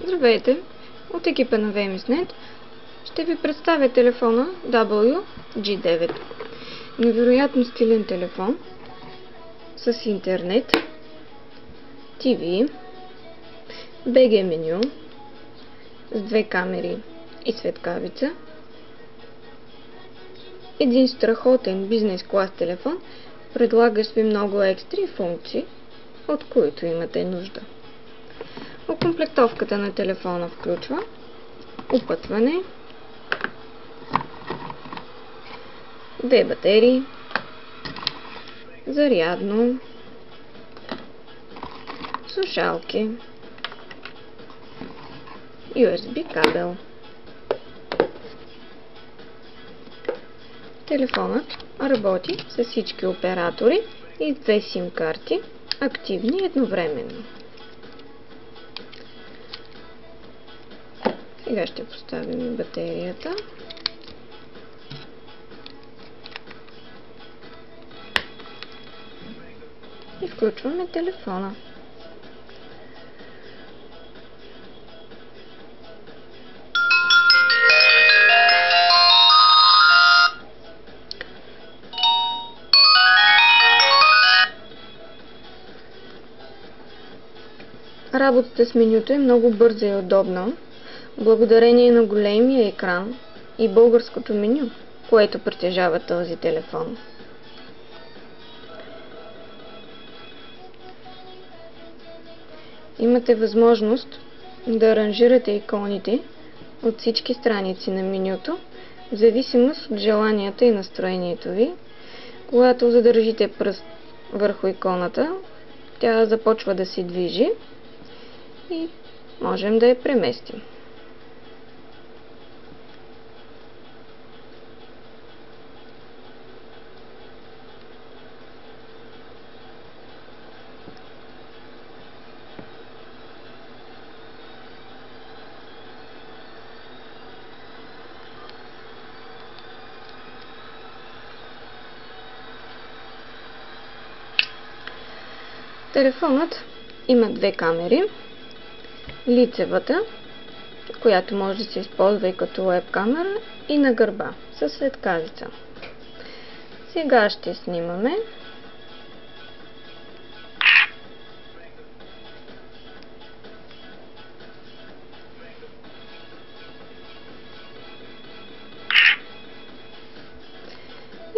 Здравейте! От екипа на VMSNet ще ви представя телефона WG9. Невероятно стилен телефон с интернет, TV, BG меню с две камери и светкавица, един страхотен бизнес клас телефон, предлагащ ви много екстри функции, от които имате нужда. Окомплектовката на телефона включва. Опътване, две батерии, зарядно, слушалки, USB кабел. Телефонът работи с всички оператори и две сим карти, активни едновременно. Сега ще поставим батерията. И включваме телефона. Работата с менюто е много бърза и удобна, благодарение на големия екран и българското меню, което притежава този телефон. Имате възможност да аранжирате иконите от всички страници на менюто, в зависимост от желанията и настроението ви. Когато задържите пръст върху иконата, тя започва да се движи и можем да я преместим. Телефонът има две камери. Лицевата, която може да се използва и като веб камера и на гърба със светкавица. Сега ще снимаме.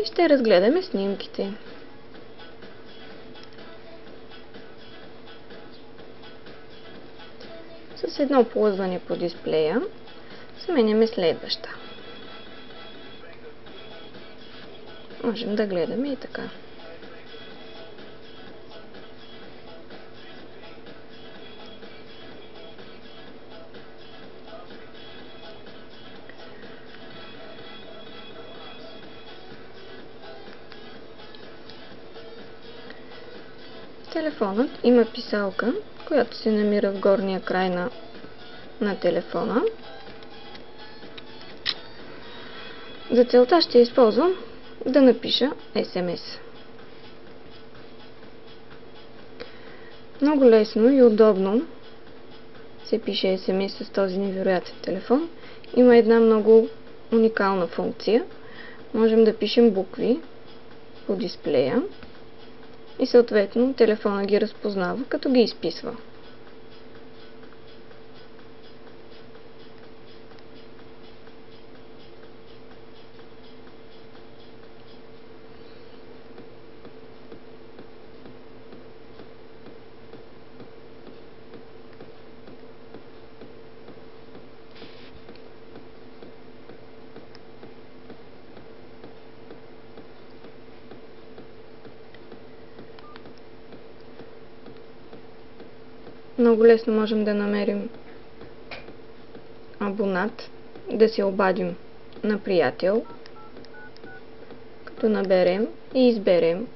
И ще разгледаме снимките. С едно ползване по дисплея сменяме следваща. Можем да гледаме и така. Телефонът има писалка, която се намира в горния край на, на телефона. За целта ще използвам да напиша SMS. Много лесно и удобно се пише SMS с този невероятен телефон. Има една много уникална функция. Можем да пишем букви по дисплея и съответно телефона ги разпознава, като ги изписва. Много лесно можем да намерим абонат, да се обадим на приятел, като наберем и изберем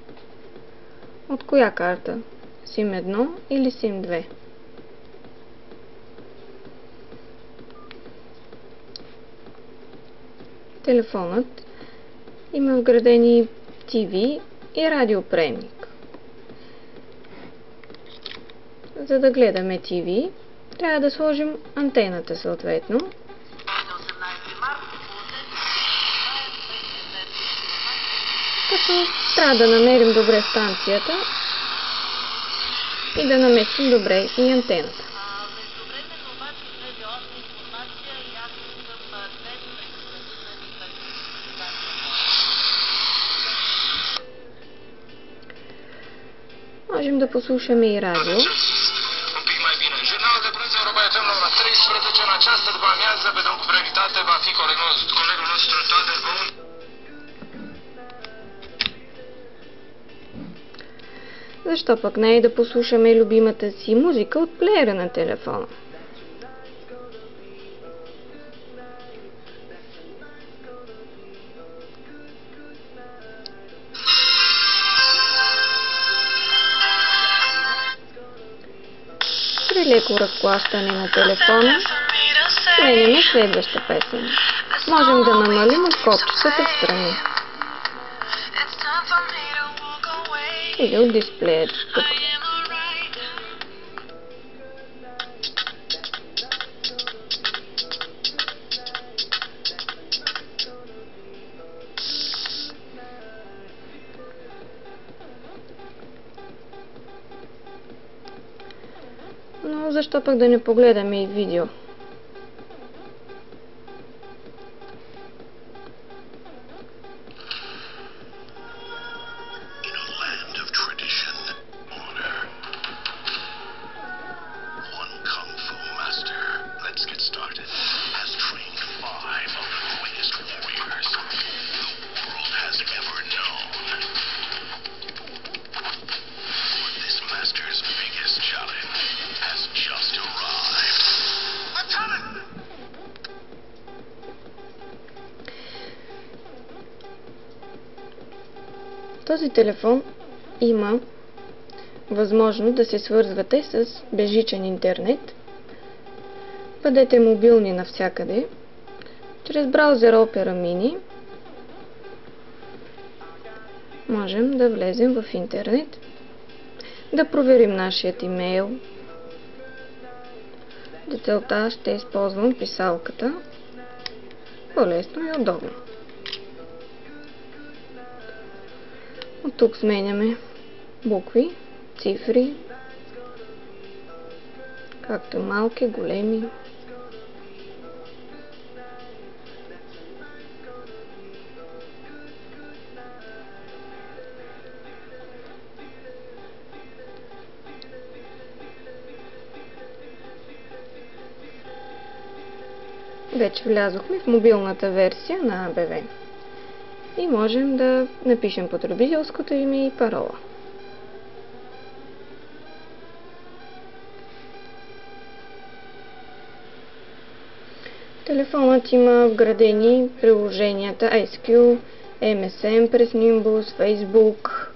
от коя карта SIM 1 или SIM 2. Телефонът има вградени TV и радиоприемник. За да гледаме TV, трябва да сложим антената съответно. Като трябва да намерим добре станцията и да наместим добре и антената. Можем да послушаме и радио. 12 în această după amiază, pe regularitate, va fi colegul nostru, colegul nostru Toader Băun. Защо пък не и да послушаме любимата си музика от плеера на телефона? Леко разплащане на телефона сменяме следваща песен. Можем да намалим от копчетата в страни или от дисплея тук. Но защо пък да не погледаме и видео? Този телефон има възможност да се свързвате с бежичен интернет. Бъдете мобилни навсякъде. Чрез браузер Opera Mini можем да влезем в интернет, да проверим нашият имейл. За целта ще използвам писалката. По-лесно и удобно. Тук сменяме букви, цифри, както малки, големи. Вече влязохме в мобилната версия на АБВ и можем да напишем потребителското име и парола. Телефонът има вградени приложенията ISQ, MSN през Nimbus, Facebook,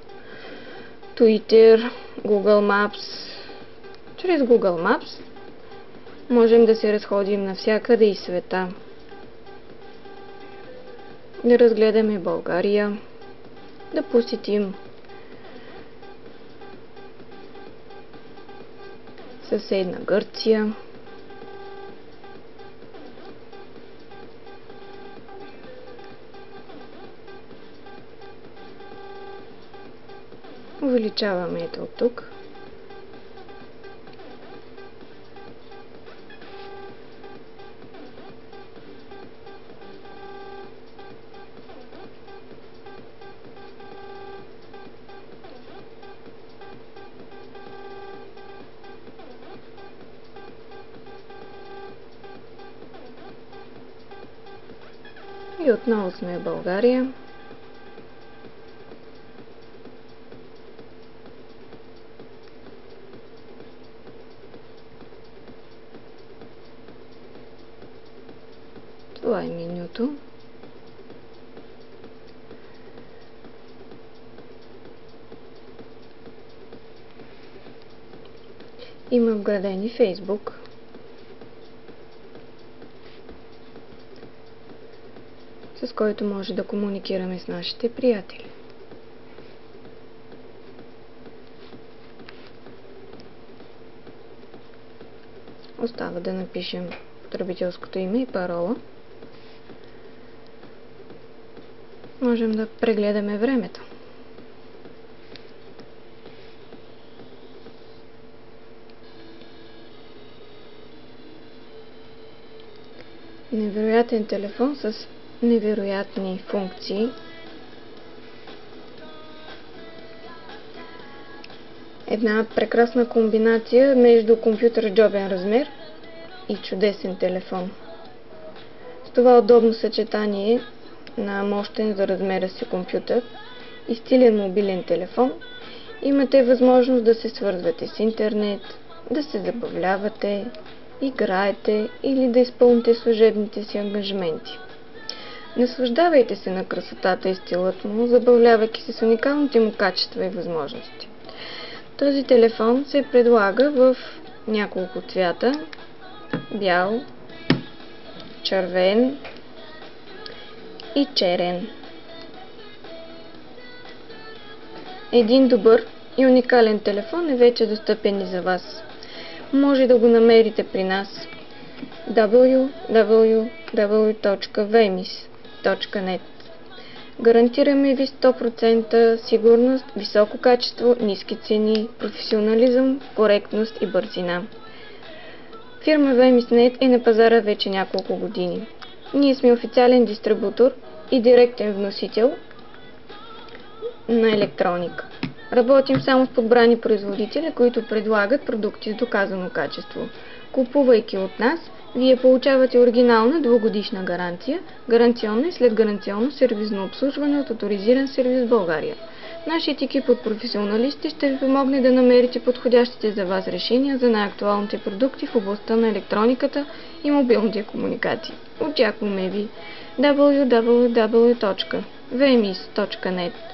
Twitter, Google Maps. Чрез Google Maps можем да се разходим навсякъде и света да разгледаме България, да посетим съседна Гърция, увеличаваме ето тук. И отново сме в България. Това е менюто. Има вградени Фейсбук. Който може да комуникираме с нашите приятели. Остава да напишем потребителското име и парола. Можем да прегледаме времето. Невероятен телефон с невероятни функции. Една прекрасна комбинация между компютър джобен размер и чудесен телефон. С това удобно съчетание на мощен за размера си компютър и стилен мобилен телефон имате възможност да се свързвате с интернет, да се забавлявате, играете или да изпълните служебните си ангажименти. Наслаждавайте се на красотата и стилът му, забавлявайки се с уникалните му качества и възможности. Този телефон се предлага в няколко цвята бял, червен и черен. Един добър и уникален телефон е вече достъпен и за вас. Може да го намерите при нас www.vemis.net Гарантираме ви 100% сигурност, високо качество, ниски цени, професионализъм, коректност и бързина. Фирма Vemis.net е на пазара вече няколко години. Ние сме официален дистрибутор и директен вносител на електроника. Работим само с подбрани производители, които предлагат продукти с доказано качество. Купувайки от нас, вие получавате оригинална двугодишна гаранция, гаранционно и след гаранционно сервизно обслужване от авторизиран сервис България. Нашият екип от професионалисти ще ви помогне да намерите подходящите за вас решения за най-актуалните продукти в областта на електрониката и мобилните комуникации. Очакваме ви www.vmis.net